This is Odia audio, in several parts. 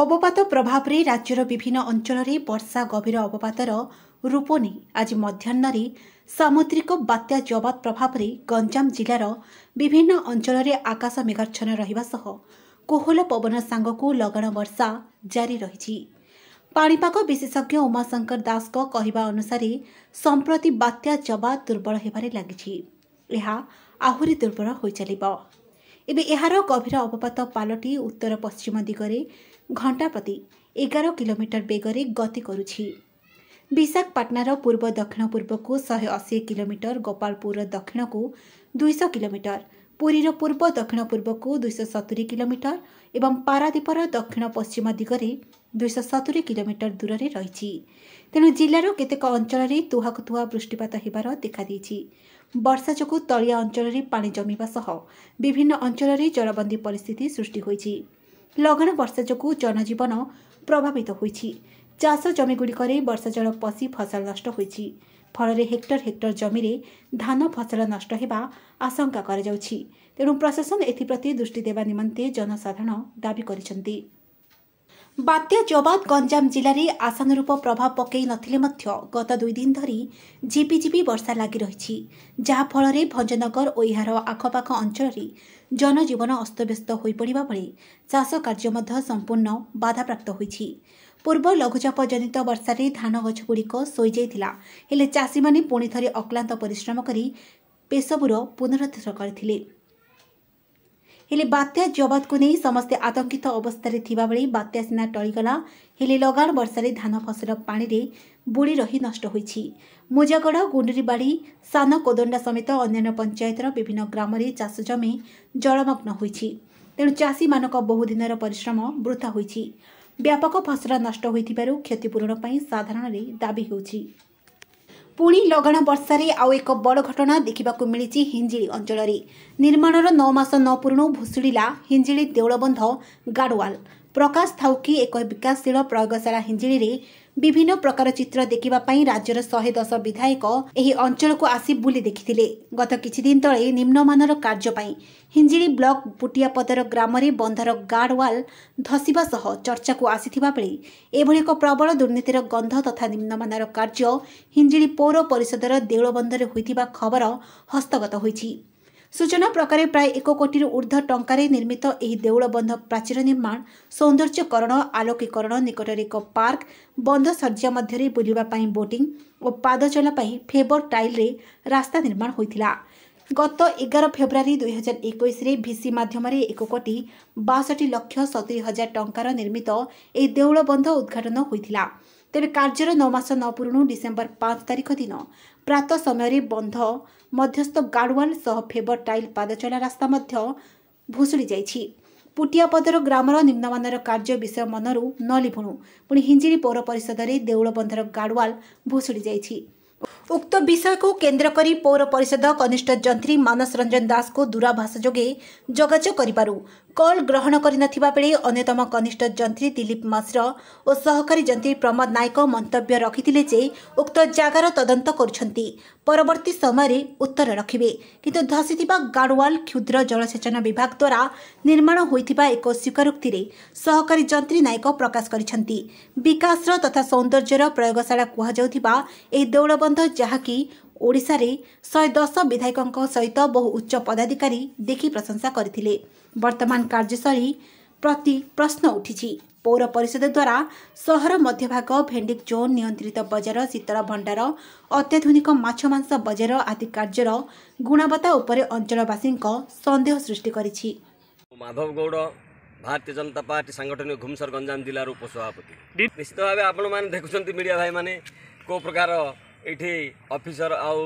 ଅବପାତ ପ୍ରଭାବରେ ରାଜ୍ୟର ବିଭିନ୍ନ ଅଞ୍ଚଳରେ ବର୍ଷା ଗଭୀର ଅବପାତର ରୂପ ନେଇ ଆଜି ମଧ୍ୟାହ୍ନରେ ସାମୁଦ୍ରିକ ବାତ୍ୟା ଜବାଦ ପ୍ରଭାବରେ ଗଞ୍ଜାମ ଜିଲ୍ଲାର ବିଭିନ୍ନ ଅଞ୍ଚଳରେ ଆକାଶ ମେଘାଚ୍ଛନ୍ନ ରହିବା ସହ କୋହଲ ପବନ ସାଙ୍ଗକୁ ଲଗାଣ ବର୍ଷା ଜାରି ରହିଛି। ପାଣିପାଗ ବିଶେଷଜ୍ଞ ଉମାଶଙ୍କର ଦାସଙ୍କ କହିବା ଅନୁସାରେ ସମ୍ପ୍ରତି ବାତ୍ୟା ଜବାଦ ଦୁର୍ବଳ ହେବାରେ ଲାଗିଛି। ଏହା ଆହୁରି ଦୁର୍ବଳ ହୋଇଚାଲିବ। ଏବେ ଏହାର ଗଭୀର ଅବପାତ ପାଲଟି ଉତ୍ତର ପଶ୍ଚିମ ଦିଗରେ ଘଣ୍ଟା ପ୍ରତି ଏଗାର କିଲୋମିଟର ବେଗରେ ଗତି କରୁଛି ବିଶାଖାପାଟଣାର ପୂର୍ବ ଦକ୍ଷିଣ ପୂର୍ବକୁ ଶହେ ଅଶୀ କିଲୋମିଟର ଗୋପାଳପୁରର ଦକ୍ଷିଣକୁ ଦୁଇଶହ କିଲୋମିଟର ପୁରୀର ପୂର୍ବ ଦକ୍ଷିଣ ପୂର୍ବକୁ ଦୁଇଶହ ସତୁରି କିଲୋମିଟର ଏବଂ ପାରାଦୀପର ଦକ୍ଷିଣ ପଶ୍ଚିମ ଦିଗରେ ଦୁଇଶହ ସତୁରି କିଲୋମିଟର ଦୂରରେ ରହିଛି ତେଣୁ ଜିଲ୍ଲାର କେତେକ ଅଞ୍ଚଳରେ ତୁହାକୁ ତୁହା ବୃଷ୍ଟିପାତ ହେବାର ଦେଖାଦେଇଛି। ବର୍ଷା ଯୋଗୁଁ ତଳିଆ ଅଞ୍ଚଳରେ ପାଣି ଜମିବା ସହ ବିଭିନ୍ନ ଅଞ୍ଚଳରେ ଜଳବନ୍ଦୀ ପରିସ୍ଥିତି ସୃଷ୍ଟି ହୋଇଛି। ଲଗାଣ ବର୍ଷା ଯୋଗୁଁ ଜନଜୀବନ ପ୍ରଭାବିତ ହୋଇଛି। ଚାଷ ଜମିଗୁଡ଼ିକରେ ବର୍ଷା ଜଳ ପଶି ଫସଲ ନଷ୍ଟ ହୋଇଛି। ଫଳରେ ହେକ୍ଟର ହେକ୍ଟର ଜମିରେ ଧାନ ଫସଲ ନଷ୍ଟ ହେବା ଆଶଙ୍କା କରାଯାଉଛି। ତେଣୁ ପ୍ରଶାସନ ଏଥିପ୍ରତି ଦୃଷ୍ଟି ଦେବା ନିମନ୍ତେ ଜନସାଧାରଣ ଦାବି କରିଛନ୍ତି। ବାତ୍ୟା ଜବାଦ ଗଞ୍ଜାମ ଜିଲ୍ଲାରେ ଆଶାନୁରୂପ ପ୍ରଭାବ ପକାଇ ନଥିଲେ ମଧ୍ୟ ଗତ ଦୁଇ ଦିନ ଧରି ଝିପିଝିପି ବର୍ଷା ଲାଗି ରହିଛି ଯାହାଫଳରେ ଭଞ୍ଜନଗର ଓ ଏହାର ଆଖପାଖ ଅଞ୍ଚଳରେ ଜନଜୀବନ ଅସ୍ତବ୍ୟସ୍ତ ହୋଇପଡ଼ିବା ବେଳେ ଚାଷ କାର୍ଯ୍ୟ ମଧ୍ୟ ସମ୍ପୂର୍ଣ୍ଣ ବାଧାପ୍ରାପ୍ତ ହୋଇଛି। ପୂର୍ବ ଲଘୁଚାପ ଜନିତ ବର୍ଷାରେ ଧାନ ଗଛଗୁଡ଼ିକ ଶୋଇଯାଇଥିଲା ହେଲେ ଚାଷୀମାନେ ପୁଣି ଥରେ ଅକ୍ଲାନ୍ତ ପରିଶ୍ରମ କରି ପେସବୁର ପୁନରୁଦ୍ଧାର କରିଥିଲେ। ହେଲେ ବାତ୍ୟା ଜବତକୁ ନେଇ ସମସ୍ତେ ଆତଙ୍କିତ ଅବସ୍ଥାରେ ଥିବାବେଳେ ବାତ୍ୟା ସିନା ଟଳିଗଲା ହେଲେ ଲଗାଣ ବର୍ଷାରେ ଧାନ ଫସଲ ପାଣିରେ ବୁଡ଼ି ରହି ନଷ୍ଟ ହୋଇଛି। ମୁଜାଗଡ଼ ଗୁଣ୍ଡୁରିବାଡ଼ି ସାନ କୋଦଣ୍ଡା ସମେତ ଅନ୍ୟାନ୍ୟ ପଞ୍ଚାୟତର ବିଭିନ୍ନ ଗ୍ରାମରେ ଚାଷ ଜମି ଜଳମଗ୍ନ ହୋଇଛି। ତେଣୁ ଚାଷୀମାନଙ୍କ ବହୁଦିନର ପରିଶ୍ରମ ବୃଥା ହୋଇଛି। ବ୍ୟାପକ ଫସଲ ନଷ୍ଟ ହୋଇଥିବାରୁ କ୍ଷତିପୂରଣ ପାଇଁ ସାଧାରଣରେ ଦାବି ହେଉଛି। ପୁଣି ଲଗାଣ ବର୍ଷାରେ ଆଉ ଏକ ବଡ଼ ଘଟଣା ଦେଖିବାକୁ ମିଳିଛି ହିଞ୍ଜିଳି ଅଞ୍ଚଳରେ। ନିର୍ମାଣର ନଅ ମାସ ନ ପୂର୍ବରୁ ଭୁଷୁଡ଼ିଲା ହିଞ୍ଜିଳି ଦେଉଳବନ୍ଧ ଗାଡ଼ୱାଲ। ପ୍ରକାଶ ଥାଉକି ଏକ ବିକାଶଶୀଳ ପ୍ରୟୋଗଶାଳା ହିଞ୍ଜିଳିରେ ବିଭିନ୍ନ ପ୍ରକାର ଚିତ୍ର ଦେଖିବା ପାଇଁ ରାଜ୍ୟର ଶହେ ଦଶ ବିଧାୟକ ଏହି ଅଞ୍ଚଳକୁ ଆସି ବୁଲି ଦେଖିଥିଲେ। ଗତ କିଛିଦିନ ତଳେ ନିମ୍ନମାନର କାର୍ଯ୍ୟ ପାଇଁ ହିଞ୍ଜିଳି ବ୍ଲକ ପୁଟିଆପଦର ଗ୍ରାମରେ ବନ୍ଧର ଗାର୍ଡ ୱାଲ୍ ଧସିବା ସହ ଚର୍ଚ୍ଚାକୁ ଆସିଥିବା ବେଳେ ଏଭଳି ଏକ ପ୍ରବଳ ଦୁର୍ନୀତିର ଗନ୍ଧ ତଥା ନିମ୍ନମାନର କାର୍ଯ୍ୟ ହିଞ୍ଜିଳି ପୌର ପରିଷଦର ଦେଉଳବନ୍ଧରେ ହୋଇଥିବା ଖବର ହସ୍ତଗତ ହୋଇଛି। ସୂଚନା ପ୍ରକାରେ ପ୍ରାୟ ଏକ କୋଟିରୁ ଉର୍ଦ୍ଧ୍ୱ ଟଙ୍କାରେ ନିର୍ମିତ ଏହି ଦେଉଳ ବନ୍ଧ ପ୍ରାଚୀର ନିର୍ମାଣ ସୌନ୍ଦର୍ଯ୍ୟକରଣ ଆଲୋକୀକରଣ ନିକଟରେ ଏକ ପାର୍କ ବନ୍ଧ ସଜ୍ଜା ମଧ୍ୟରେ ବୁଲିବା ପାଇଁ ବୋଟିଂ ଓ ପାଦଚଲା ପାଇଁ ଫେବର ଟାଇଲ୍ରେ ରାସ୍ତା ନିର୍ମାଣ ହୋଇଥିଲା। ଗତ ଏଗାର ଫେବୃଆରୀ ଦୁଇହଜାର ଏକୋଇଶରେ ଭିସି ମାଧ୍ୟମରେ ଏକ କୋଟି ବାଷଠି ଲକ୍ଷ ସତୁରି ହଜାର ଟଙ୍କାର ନିର୍ମିତ ଏହି ଦେଉଳ ବନ୍ଧ ଉଦ୍ଘାଟନ ହୋଇଥିଲା। ତେବେ କାର୍ଯ୍ୟର ନଅ ମାସ ନ ପୂର୍ବରୁ ଡିସେମ୍ବର ପାଞ୍ଚ ତାରିଖ ଦିନ ପ୍ରାତଃ ସମୟରେ ବନ୍ଧ ମଧ୍ୟସ୍ଥ ଗାଡ଼ୱାଲ ସହ ଫେବର ଟାଇଲ୍ ପାଦଚଲା ରାସ୍ତା ମଧ୍ୟ ଭୁଷୁଡ଼ି ଯାଇଛି। ପୁଟିଆପଦର ଗ୍ରାମର ନିମ୍ନମାନର କାର୍ଯ୍ୟ ବିଷୟ ମନରୁ ନ ଲିଭୁଣୁ। ପୁଣି ହିଞ୍ଜିଳି ପୌର ପରିଷଦରେ ଦେଉଳ ବନ୍ଧର ଗାଡ଼ୱାଲ ଭୁଷୁଡ଼ି ଯାଇଛି। ଉକ୍ତ ବିଷୟକୁ କେନ୍ଦ୍ର କରି ପୌର ପରିଷଦ କନିଷ୍ଠ ଯନ୍ତ୍ରୀ ମାନସ ରଞ୍ଜନ ଦାସଙ୍କୁ ଦୂରାଭାଷ ଯୋଗେ ଯୋଗାଯୋଗ କରିବାରୁ କଲ୍ ଗ୍ରହଣ କରିନଥିବା ବେଳେ ଅନ୍ୟତମ କନିଷ୍ଠ ଯନ୍ତ୍ରୀ ଦିଲ୍ଲୀପ ମାଶ୍ର ଓ ସହକାରୀ ଯନ୍ତ୍ରୀ ପ୍ରମୋଦ ନାୟକ ମନ୍ତବ୍ୟ ରଖିଥିଲେ ଯେ ଉକ୍ତ ଜାଗାର ତଦନ୍ତ କରୁଛନ୍ତି। ପରବର୍ତ୍ତୀ ସମୟରେ ଉତ୍ତର ରଖିବେ। କିନ୍ତୁ ଧସିଥିବା ଗାଡ଼ୱାଲ କ୍ଷୁଦ୍ର ଜଳସେଚନ ବିଭାଗ ଦ୍ୱାରା ନିର୍ମାଣ ହୋଇଥିବା ଏକ ସ୍ୱୀକାରୋକ୍ତିରେ ସହକାରୀ ଯନ୍ତ୍ରୀ ନାୟକ ପ୍ରକାଶ କରିଛନ୍ତି। ବିକାଶର ତଥା ସୌନ୍ଦର୍ଯ୍ୟର ପ୍ରୟୋଗଶାଳା କୁହାଯାଉଥିବା ଏହି ଦୌଳବନ୍ଧ ଯାହାକି ଓଡ଼ିଶାରେ ଶହେ ଦଶ ବିଧାୟକଙ୍କ ସହିତ ବହୁ ଉଚ୍ଚ ପଦାଧିକାରୀ ଦେଖି ପ୍ରଶଂସା କରିଥିଲେ। ବର୍ତ୍ତମାନ କାର୍ଯ୍ୟଶୈଳୀ ପ୍ରତି ପ୍ରଶ୍ନ ଉଠିଛି। ପୌର ପରିଷଦ ଦ୍ୱାରା ସହର ମଧ୍ୟଭାଗ ଭେଣ୍ଡିକ୍ ଜୋନ୍ ନିୟନ୍ତ୍ରିତ ବଜାର ଶୀତଳ ଭଣ୍ଡାର ଅତ୍ୟାଧୁନିକ ମାଛ ମାଂସ ବଜାର ଆଦି କାର୍ଯ୍ୟର ଗୁଣବତ୍ତା ଉପରେ ଅଞ୍ଚଳବାସୀଙ୍କ ସନ୍ଦେହ ସୃଷ୍ଟି କରିଛି। ମାଧବ ଗୌଡ଼ ଭାରତୀୟ ଜନତା ପାର୍ଟି ସାଙ୍ଗଠନିକ ଘୁମସର ଗଞ୍ଜାମ ଜିଲ୍ଲାର ଉପସଭାପତି। ନିଶ୍ଚିତ ଭାବେ ଆପଣମାନେ ଦେଖୁଛନ୍ତି ମିଡ଼ିଆ ଭାଇମାନେ କେଉଁ ପ୍ରକାର ଏଇଠି ଅଫିସର ଆଉ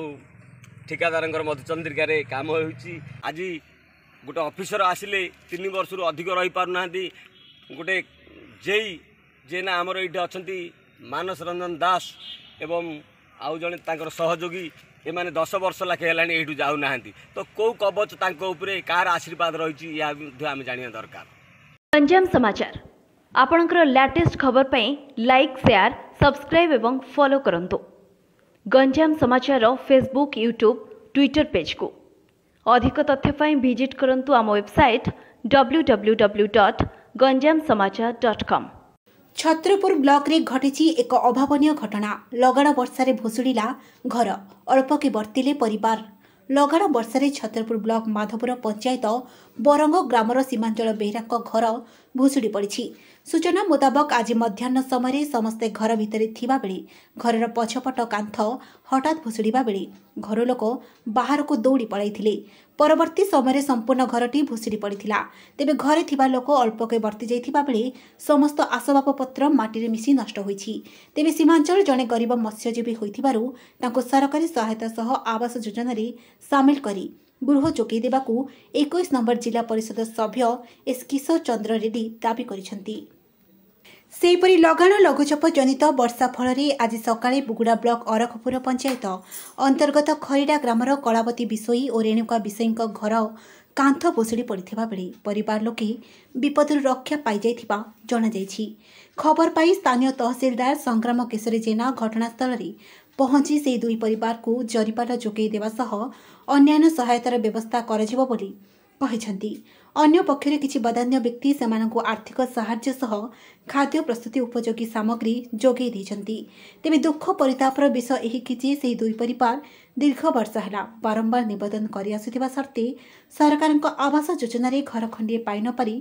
ଠିକାଦାରଙ୍କର ମଧୁଚନ୍ଦ୍ରିକାରେ କାମ ହେଉଛି। ଆଜି ଗୋଟେ ଅଫିସର ଆସିଲେ ତିନି ବର୍ଷରୁ ଅଧିକ ରହିପାରୁନାହାନ୍ତି ଗୋଟେ ଜେଇ ଯେ ନା ଆମର ଏଇଠି ଅଛନ୍ତି ମାନସ ରଞ୍ଜନ ଦାସ ଏବଂ ଆଉ ଜଣେ ତାଙ୍କର ସହଯୋଗୀ ଏମାନେ ଦଶ ବର୍ଷ ଲେଖେ ହେଲାଣି ଏଇଠୁ ଯାଉନାହାନ୍ତି। ତ କେଉଁ କବଚ ତାଙ୍କ ଉପରେ କାହାର ଆଶୀର୍ବାଦ ରହିଛି ଏହା ମଧ୍ୟ ଆମେ ଜାଣିବା ଦରକାର। ଗଞ୍ଜାମ ସମାଚାର। ଆପଣଙ୍କର ଲାଟେଷ୍ଟ ଖବର ପାଇଁ ଲାଇକ୍ ସେୟାର ସବସ୍କ୍ରାଇବ୍ ଏବଂ ଫଲୋ କରନ୍ତୁ। ଗଞ୍ଜାମ ସମାଚାରର ଫେସବୁକ୍ ୟୁଟ୍ୟୁବ୍ ଟ୍ୱିଟର ପେଜ୍କୁ ଅଧିକ ତଥ୍ୟ ପାଇଁ ଭିଜିଟ୍ କରନ୍ତୁ ଆମ website W W W dot Ganjam Samachar dot com Chhatrapur ବ୍ଲକରେ ଘଟିଛି ଏକ ଅଭାବନୀୟ ଘଟଣା। ଲଗାଣ ବର୍ଷାରେ ଭୁଷୁଡ଼ିଲା ଘର। ଅଳ୍ପକେ ବର୍ତ୍ତିଲେ ପରିବାର। ଲଗାଣ ବର୍ଷାରେ ଛତ୍ରପୁର ବ୍ଲକ ମାଧପୁର ପଞ୍ଚାୟତ ବରଙ୍ଗ ଗ୍ରାମର ସୀମାଞ୍ଚଳ ବେହେରାଙ୍କ ଘର ଭୁଷୁଡ଼ି ପଡ଼ିଛି। ସୂଚନା ମୁତାବକ ଆଜି ମଧ୍ୟାହ୍ନ ସମୟରେ ସମସ୍ତେ ଘର ଭିତରେ ଥିବାବେଳେ ଘରର ପଛପଟ କାନ୍ଥ ହଠାତ୍ ଭୁଷୁଡ଼ିବା ବେଳେ ଘର ଲୋକ ବାହାରକୁ ଦୌଡ଼ି ପଳାଇଥିଲେ। ପରବର୍ତ୍ତୀ ସମୟରେ ସମ୍ପୂର୍ଣ୍ଣ ଘରଟି ଭୁଷୁଡ଼ି ପଡ଼ିଥିଲା। ତେବେ ଘରେ ଥିବା ଲୋକ ଅଳ୍ପକେ ବର୍ତ୍ତି ଯାଇଥିବା ବେଳେ ସମସ୍ତ ଆସବାବପତ୍ର ମାଟିରେ ମିଶି ନଷ୍ଟ ହୋଇଛି। ତେବେ ସୀମାଞ୍ଚଳ ଜଣେ ଗରିବ ମତ୍ସ୍ୟଜୀବୀ ହୋଇଥିବାରୁ ତାଙ୍କୁ ସରକାରୀ ସହାୟତା ସହ ଆବାସ ଯୋଜନାରେ ସାମିଲ କରି ଗୃହ ଯୋଗାଇ ଦେବାକୁ ଏକୋଇଶ ନମ୍ବର ଜିଲ୍ଲା ପରିଷଦ ସଭ୍ୟ ଏସ୍ କିଶୋର ଚନ୍ଦ୍ର ରେଡ୍ଡି ଦାବି କରିଛନ୍ତି। ସେହିପରି ଲଗାଣ ଲଘୁଚାପ ଜନିତ ବର୍ଷା ଫଳରେ ଆଜି ସକାଳେ ବୁଗୁଡ଼ା ବ୍ଲକ ଅରଖପୁର ପଞ୍ଚାୟତ ଅନ୍ତର୍ଗତ ଖରିଡ଼ା ଗ୍ରାମର କଳାବତୀ ବିଷୋଇ ଓ ରେଣୁକା ବିଷୋଇଙ୍କ ଘର କାନ୍ଥ ଭୁଷୁଡ଼ି ପଡ଼ିଥିବା ବେଳେ ପରିବାର ଲୋକେ ବିପଦରୁ ରକ୍ଷା ପାଇଯାଇଥିବା ଜଣାଯାଇଛି। ଖବର ପାଇ ସ୍ଥାନୀୟ ତହସିଲଦାର ସଂଗ୍ରାମ କେଶରୀ ଜେନା ଘଟଣାସ୍ଥଳରେ ପହଞ୍ଚି ସେହି ଦୁଇ ପରିବାରକୁ ଜରିପାଟ ଯୋଗାଇ ଦେବା ସହ ଅନ୍ୟାନ୍ୟ ସହାୟତାର ବ୍ୟବସ୍ଥା କରାଯିବ ବୋଲି କହିଛନ୍ତି। ଅନ୍ୟ ପକ୍ଷରେ କିଛି ବଦାନ୍ୟ ବ୍ୟକ୍ତି ସେମାନଙ୍କୁ ଆର୍ଥିକ ସାହାଯ୍ୟ ସହ ଖାଦ୍ୟ ପ୍ରସ୍ତୁତି ଉପଯୋଗୀ ସାମଗ୍ରୀ ଯୋଗାଇ ଦେଇଛନ୍ତି। ତେବେ ଦୁଃଖ ପରିତାପର ବିଷୟ ଏହିକି ଯେ ସେହି ଦୁଇ ପରିବାର ଦୀର୍ଘ ବର୍ଷ ହେଲା ବାରମ୍ବାର ନିବେଦନ କରିଆସୁଥିବା ସତ୍ତ୍ୱେ ସରକାରଙ୍କ ଆବାସ ଯୋଜନାରେ ଘର ଖଣ୍ଡିଏ ପାଇ ନ ପାରି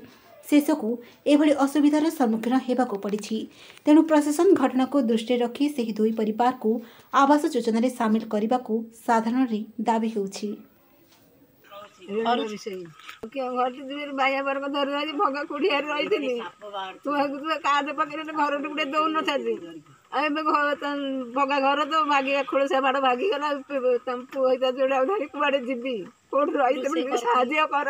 ଶେଷକୁ ଏଭଳି ଅସୁବିଧାର ସମ୍ମୁଖୀନ ହେବାକୁ ପଡ଼ିଛି। ତେଣୁ ପ୍ରଶାସନ ଘଟଣାକୁ ଦୃଷ୍ଟିରେ ରଖି ସେହି ଦୁଇ ପରିବାରକୁ ଆବାସ ଯୋଜନାରେ ସାମିଲ କରିବାକୁ ସାଧାରଣରେ ଦାବି ହେଉଛି। ଘରଟି ବାଇଆ ବର୍ଗ ଧରି ରହି ଭଗା କୁଡ଼ିଆରେ ରହିଥିଲି। ତୁହାକୁ ତୁ କାଦ ପାଖରେ ଘରଟି ଗୋଟେ ଦଉନଥାନ୍ତି। ଆଉ ଏବେ ଭଗା ଘର ତ ଭାଗିବା ଖୋଳସା ବାଡ଼ ଭାଗିଗଲା ପୁଅ ହେଇତା ଯୋଉଟା ଧରି କୁଆଡ଼େ ଯିବି? କୋଉଠି ରହିଥିଲି ଟିକେ ସାହାଯ୍ୟ କର।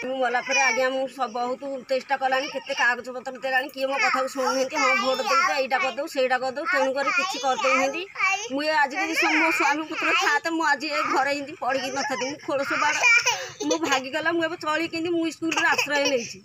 ମୁଁ ଗଲା ପରେ ଆଜ୍ଞା ମୁଁ ବହୁତ ଚେଷ୍ଟା କଲାଣି କେତେ କାଗଜପତ୍ର ଦେଲାଣି କିଏ ମୋ କଥାକୁ ଶୁଣୁନାହାନ୍ତି ହଁ ଭୋଟ ଦେଇଛ ଏଇଟା କରିଦେଉ ସେଇଟା କରିଦେଉ ତେଣୁକରି କିଛି କରିଦେଉନାହାନ୍ତି ମୁଁ ଏ ଆଜି ମୋ ସ୍ୱାମୀ ପୁତ୍ର ଥାଆତେ ମୁଁ ଆଜି ଏ ଘରେ ଏମିତି ପଡ଼ିକି ନଥାନ୍ତି ମୁଁ ଖୋଳସ ବାଡ଼ ମୁଁ ଭାଗିଗଲା ମୁଁ ଏବେ ଚଳି କେମିତି ମୁଁ ସ୍କୁଲରେ ଆଶ୍ରୟ ନେଇଛି।